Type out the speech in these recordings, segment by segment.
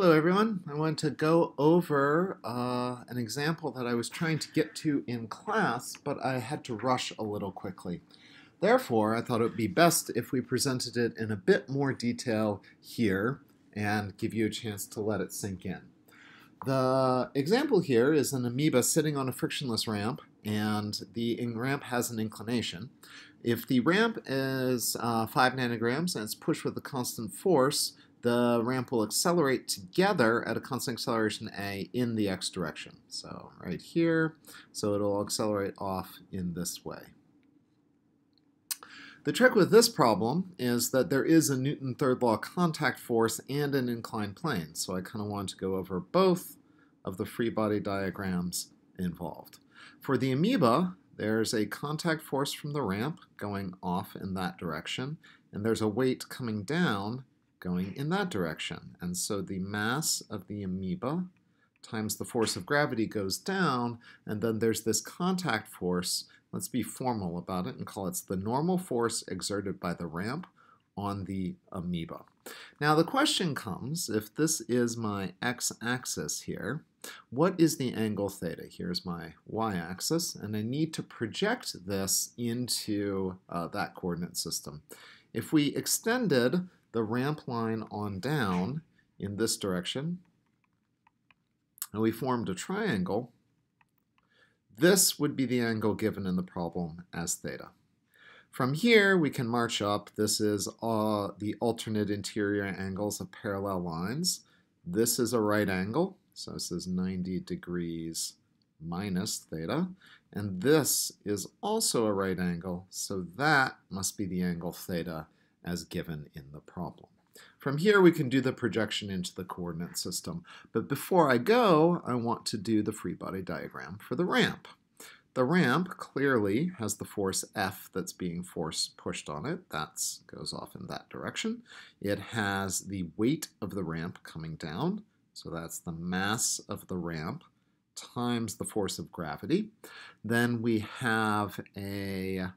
Hello everyone. I want to go over uh, an example that I was trying to get to in class, but I had to rush a little quickly. Therefore, I thought it would be best if we presented it in a bit more detail here and give you a chance to let it sink in. The example here is an amoeba sitting on a frictionless ramp, and the ramp has an inclination. If the ramp is uh, 5 nanograms and it's pushed with a constant force, the ramp will accelerate together at a constant acceleration a in the x direction. So right here, so it'll accelerate off in this way. The trick with this problem is that there is a Newton third law contact force and an inclined plane, so I kind of want to go over both of the free body diagrams involved. For the amoeba, there's a contact force from the ramp going off in that direction, and there's a weight coming down going in that direction. And so the mass of the amoeba times the force of gravity goes down, and then there's this contact force. Let's be formal about it and call it the normal force exerted by the ramp on the amoeba. Now the question comes, if this is my x-axis here, what is the angle theta? Here's my y-axis, and I need to project this into uh, that coordinate system. If we extended the ramp line on down in this direction, and we formed a triangle, this would be the angle given in the problem as theta. From here, we can march up. This is uh, the alternate interior angles of parallel lines. This is a right angle, so this is 90 degrees minus theta. And this is also a right angle, so that must be the angle theta as given in the problem. From here, we can do the projection into the coordinate system. But before I go, I want to do the free body diagram for the ramp. The ramp clearly has the force F that's being force pushed on it. That goes off in that direction. It has the weight of the ramp coming down. So that's the mass of the ramp times the force of gravity. Then we have a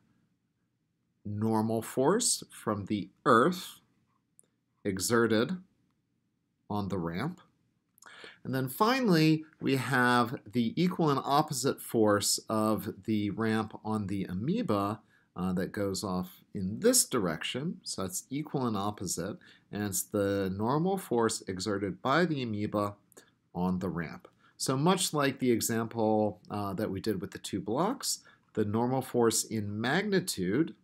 normal force from the Earth exerted on the ramp. And then finally, we have the equal and opposite force of the ramp on the amoeba uh, that goes off in this direction. So that's equal and opposite. And it's the normal force exerted by the amoeba on the ramp. So much like the example uh, that we did with the two blocks, the normal force in magnitude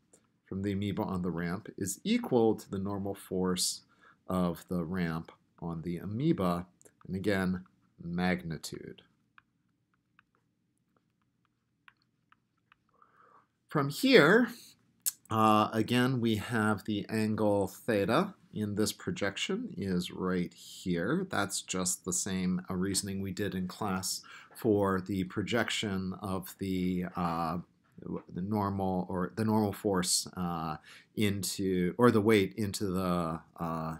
from the amoeba on the ramp is equal to the normal force of the ramp on the amoeba, and again, magnitude. From here, uh, again, we have the angle theta in this projection is right here. That's just the same uh, reasoning we did in class for the projection of the uh, the normal or the normal force uh, into or the weight into the uh,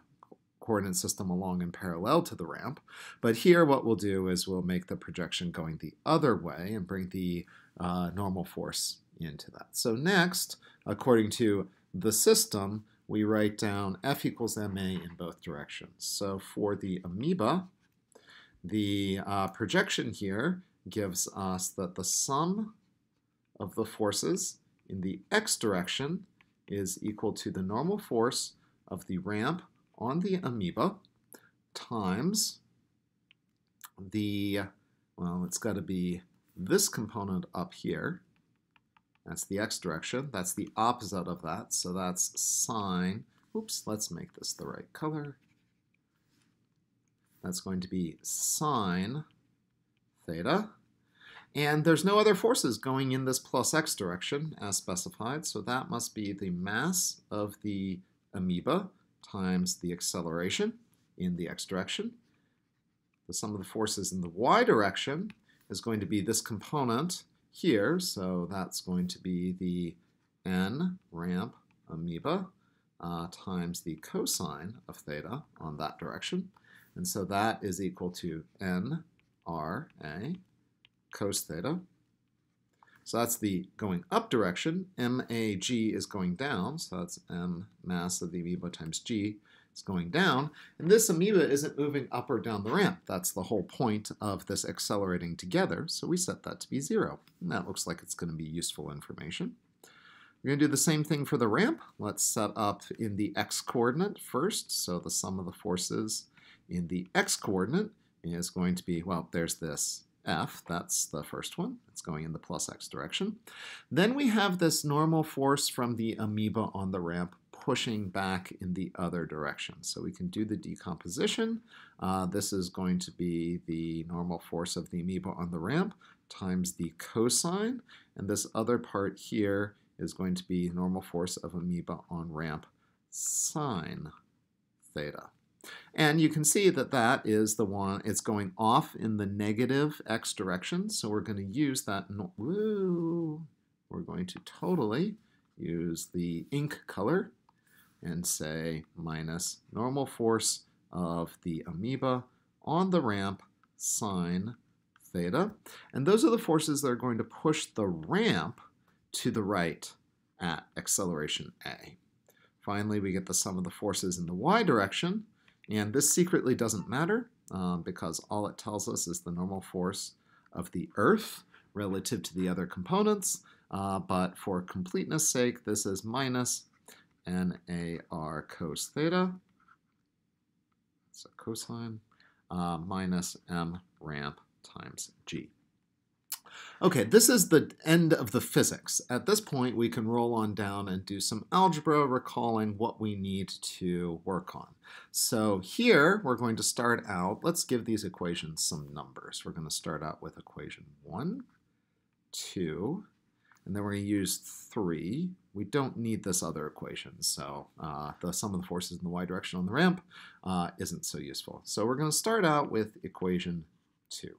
coordinate system along and parallel to the ramp. But here what we'll do is we'll make the projection going the other way and bring the uh, normal force into that. So next, according to the system, we write down F equals ma in both directions. So for the amoeba, the uh, projection here gives us that the sum of the forces in the x direction is equal to the normal force of the ramp on the amoeba times the, well, it's got to be this component up here. That's the x direction. That's the opposite of that. So that's sine. Oops, let's make this the right color. That's going to be sine theta and there's no other forces going in this plus x direction as specified, so that must be the mass of the amoeba times the acceleration in the x direction. The sum of the forces in the y direction is going to be this component here, so that's going to be the n ramp amoeba uh, times the cosine of theta on that direction. And so that is equal to n r a cos theta. So that's the going up direction. MAG is going down, so that's M mass of the amoeba times G. is going down, and this amoeba isn't moving up or down the ramp. That's the whole point of this accelerating together, so we set that to be 0. And that looks like it's going to be useful information. We're going to do the same thing for the ramp. Let's set up in the x-coordinate first, so the sum of the forces in the x-coordinate is going to be, well, there's this F, that's the first one. It's going in the plus x direction. Then we have this normal force from the amoeba on the ramp pushing back in the other direction. So we can do the decomposition. Uh, this is going to be the normal force of the amoeba on the ramp times the cosine. And this other part here is going to be normal force of amoeba on ramp sine theta. And you can see that that is the one, it's going off in the negative x direction. So we're going to use that, woo, we're going to totally use the ink color and say minus normal force of the amoeba on the ramp sine theta. And those are the forces that are going to push the ramp to the right at acceleration a. Finally, we get the sum of the forces in the y direction, and this secretly doesn't matter um, because all it tells us is the normal force of the Earth relative to the other components. Uh, but for completeness sake, this is minus NAR cos theta. A cosine uh, minus M ramp times G. Okay, this is the end of the physics. At this point, we can roll on down and do some algebra, recalling what we need to work on. So here, we're going to start out, let's give these equations some numbers. We're going to start out with equation 1, 2, and then we're going to use 3. We don't need this other equation, so uh, the sum of the forces in the y direction on the ramp uh, isn't so useful. So we're going to start out with equation 2.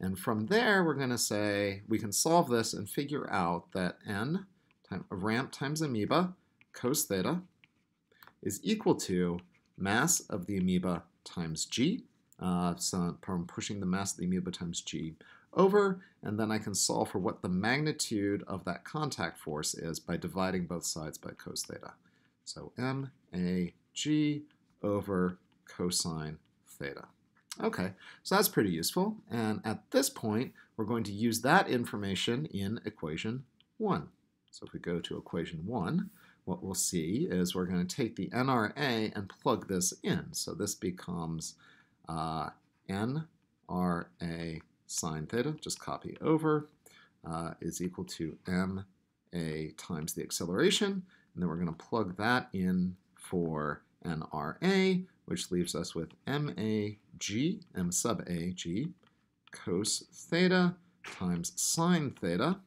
And from there, we're going to say we can solve this and figure out that n time, ramp times amoeba cos theta is equal to mass of the amoeba times g. Uh, so I'm pushing the mass of the amoeba times g over, and then I can solve for what the magnitude of that contact force is by dividing both sides by cos theta. So m a g over cosine theta. Okay, so that's pretty useful. And at this point, we're going to use that information in equation 1. So if we go to equation 1, what we'll see is we're going to take the NRA and plug this in. So this becomes uh, NRA sine theta, just copy over, uh, is equal to ma times the acceleration. And then we're going to plug that in for NRA, which leaves us with MAG, M sub A, G, cos theta times sine theta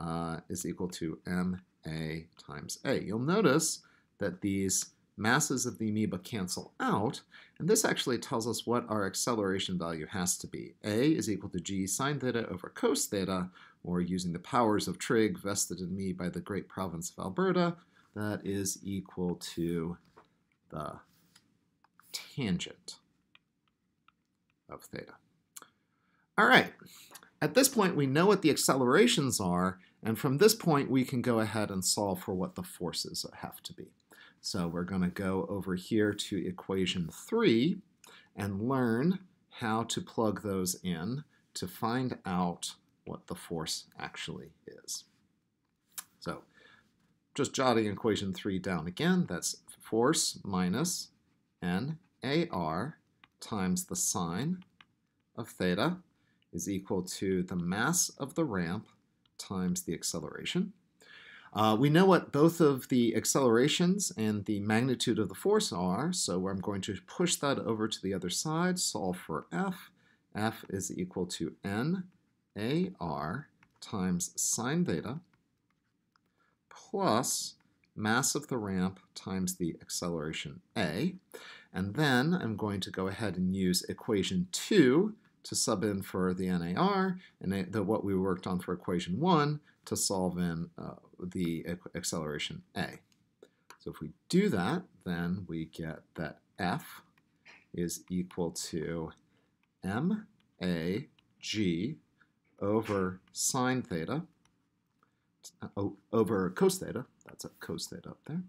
uh, is equal to MA times A. You'll notice that these masses of the amoeba cancel out, and this actually tells us what our acceleration value has to be. A is equal to g sine theta over cos theta, or using the powers of trig vested in me by the great province of Alberta, that is equal to the tangent of theta. All right, at this point we know what the accelerations are, and from this point we can go ahead and solve for what the forces have to be. So we're going to go over here to equation 3 and learn how to plug those in to find out what the force actually is. So just jotting equation 3 down again, that's force minus NAR times the sine of theta is equal to the mass of the ramp times the acceleration. Uh, we know what both of the accelerations and the magnitude of the force are, so I'm going to push that over to the other side, solve for F. F is equal to NAR times sine theta plus mass of the ramp times the acceleration a. And then I'm going to go ahead and use equation 2 to sub in for the NAR, and the, what we worked on for equation 1 to solve in uh, the acceleration a. So if we do that, then we get that F is equal to MAG over sine theta over cos theta. That's a cos theta up there.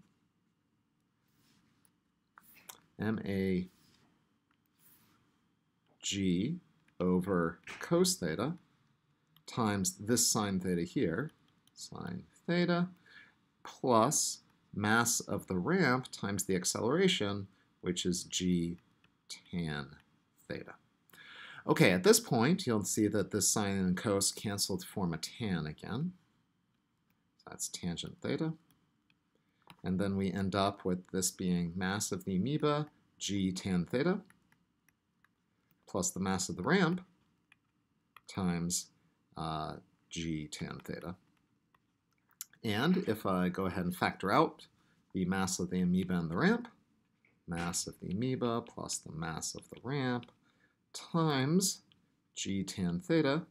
MA G over cos theta times this sine theta here, sine theta, plus mass of the ramp times the acceleration, which is g tan theta. Okay, at this point, you'll see that this sine and cos cancel to form a tan again. That's tangent theta. And then we end up with this being mass of the amoeba, g tan theta, plus the mass of the ramp times uh, g tan theta. And if I go ahead and factor out the mass of the amoeba and the ramp, mass of the amoeba plus the mass of the ramp times g tan theta,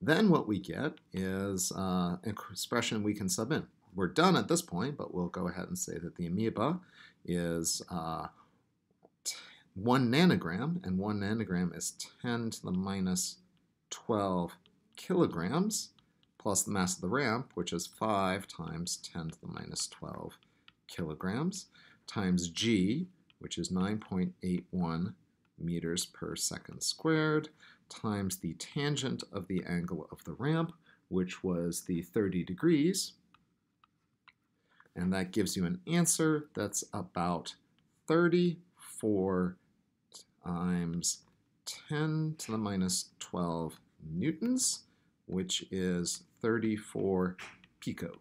then what we get is uh, an expression we can sub in. We're done at this point, but we'll go ahead and say that the amoeba is uh, 1 nanogram, and 1 nanogram is 10 to the minus 12 kilograms, plus the mass of the ramp, which is 5 times 10 to the minus 12 kilograms, times g, which is 9.81 meters per second squared, times the tangent of the angle of the ramp, which was the 30 degrees. And that gives you an answer that's about 34 times 10 to the minus 12 newtons, which is 34 pico